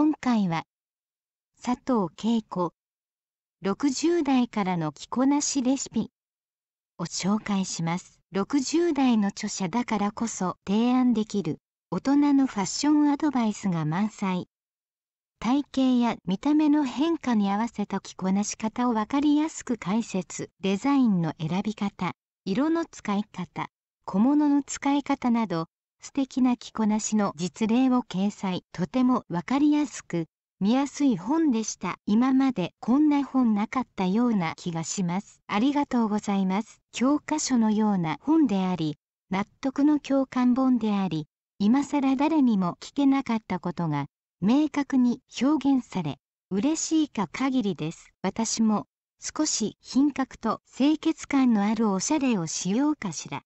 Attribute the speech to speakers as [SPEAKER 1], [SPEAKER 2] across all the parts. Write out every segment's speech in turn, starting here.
[SPEAKER 1] 今回は佐藤恵子60代からの着こなしレシピを紹介します。60代の著者だからこそ提案できる大人のファッションアドバイスが満載。体型や見た目の変化に合わせた着こなし方を分かりやすく解説。デザインの選び方色の使い方小物の使い方など素敵な着こなしの実例を掲載。とても分かりやすく見やすい本でした。今までこんな本なかったような気がします。ありがとうございます。教科書のような本であり納得の共感本であり今更誰にも聞けなかったことが明確に表現され嬉しいか限りです。私も少し品格と清潔感のあるおしゃれをしようかしら。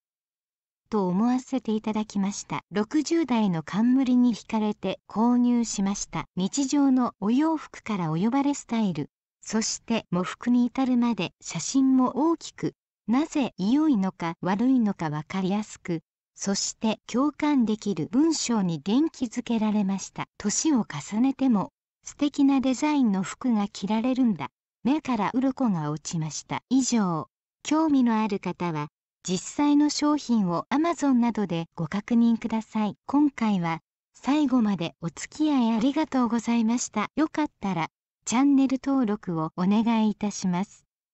[SPEAKER 1] と思わせていただきました。60代の冠に惹かれて購入しました。日常のお洋服からお呼ばれスタイル。そして喪服に至るまで写真も大きく。なぜ良いのか悪いのか分かりやすく。そして共感できる文章に元気づけられました。年を重ねても素敵なデザインの服が着られるんだ。目から鱗が落ちました。以上。興味のある方は実際の商品を Amazon などでご確認ください。今回は最後までお付き合いありがとうございました。よかったらチャンネル登録をお願いいたします。